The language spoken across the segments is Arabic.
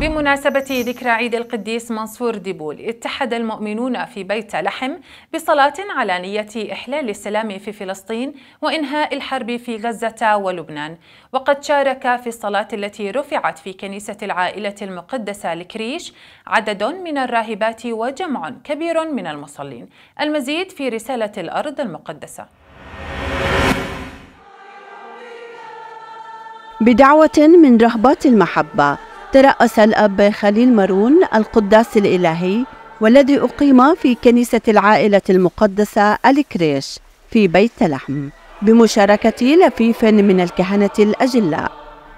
بمناسبة ذكرى عيد القديس منصور ديبول اتحد المؤمنون في بيت لحم بصلاة على نية إحلال السلام في فلسطين وإنهاء الحرب في غزة ولبنان. وقد شارك في الصلاة التي رفعت في كنيسة العائلة المقدسة لكريش عدد من الراهبات وجمع كبير من المصلين. المزيد في رسالة الأرض المقدسة. بدعوة من رهبات المحبة ترأس الأب خليل مارون القداس الإلهي والذي أقيم في كنيسة العائلة المقدسة الكريش في بيت لحم بمشاركة لفيف من الكهنة الأجلاء.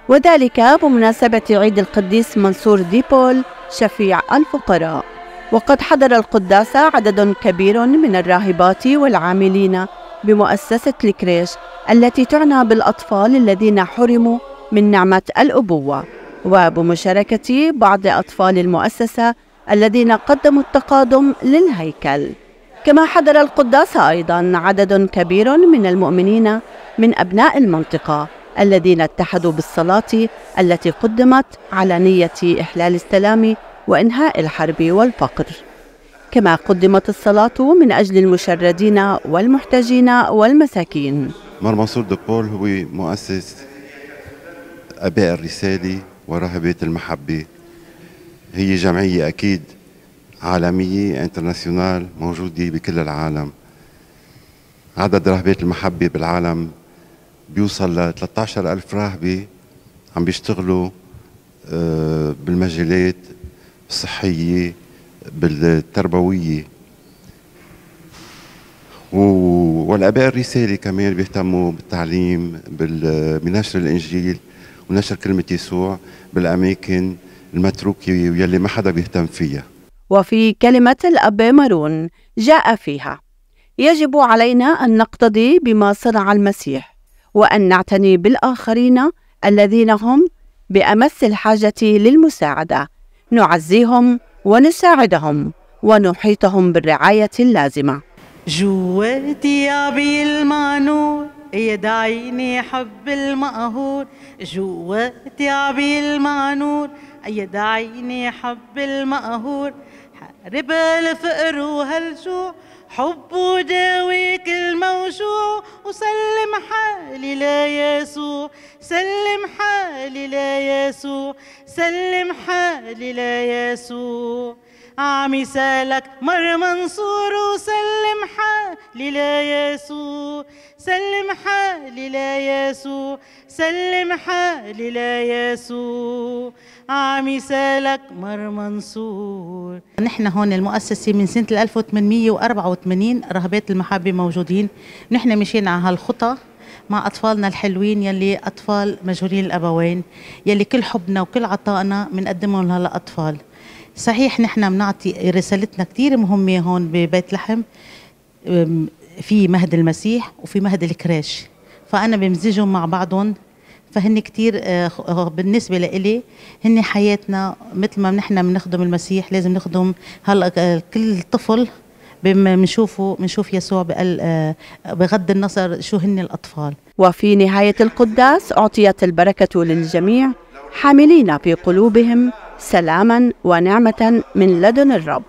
وذلك بمناسبة عيد القديس منصور ديبول شفيع الفقراء. وقد حضر القداس عدد كبير من الراهبات والعاملين بمؤسسة الكريش التي تعنى بالأطفال الذين حرموا من نعمة الأبوة. وبمشاركة بعض أطفال المؤسسة الذين قدموا التقادم للهيكل. كما حضر القداس أيضا عدد كبير من المؤمنين من أبناء المنطقة الذين اتحدوا بالصلاة التي قدمت على نية إحلال السلام وإنهاء الحرب والفقر. كما قدمت الصلاة من أجل المشردين والمحتاجين والمساكين. مار منصور دبول هو مؤسس أباء الرسالة ورهبات المحبة. هي جمعية أكيد عالمية انترناسيونال موجودة بكل العالم. عدد رهبات المحبة بالعالم بيوصل ل 13 ألف راهبة عم بيشتغلوا آه، بالمجالات الصحية بالتربوية. والآباء الرسالة كمان بيهتموا بالتعليم بنشر الإنجيل. ونشر كلمة يسوع بالأماكن المتروكة واللي ما حدا بيهتم فيها. وفي كلمة الأب مارون جاء فيها يجب علينا أن نقتضي بما صنع المسيح وأن نعتني بالآخرين الذين هم بأمس الحاجة للمساعدة. نعزيهم ونساعدهم ونحيطهم بالرعاية اللازمة. جواتي يا المانور يدعيني حب المقهور جواتي عبي المعنور يدعيني حب المقهور حارب الفقر وهالجوع. حب وداوي كل موجوع وسلم حالي ليسوع سلم حالي ليسوع سلم حالي ليسوع عم يسالك مر منصور وسلم حالي ليسوع سلم حالي ليسوع سلم حالي ليسوع عم يسالك مر منصور. نحن هون المؤسسة من سنة 1884 رهبات المحبة موجودين. نحن مشينا على هالخطى مع أطفالنا الحلوين يلي أطفال مجهولين الأبوين يلي كل حبنا وكل عطائنا بنقدمهم للأطفال صحيح نحن بنعطي رسالتنا كثير مهمة هون ببيت لحم. في مهد المسيح وفي مهد الكراش فأنا بمزجهم مع بعضهم فهن كتير آه، بالنسبة لإلي هن حياتنا مثل ما نحن بنخدم المسيح لازم نخدم هلأ آه، كل طفل بنشوفه بنشوف يسوع آه، بغض النظر شو هن الأطفال. وفي نهاية القداس أعطيت البركة للجميع حاملين في قلوبهم سلاما ونعمة من لدن الرب.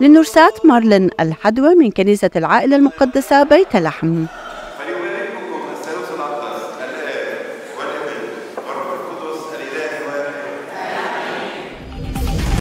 للنرسات مارلين الحدوى من كنيسة العائلة المقدسة بيت لحم.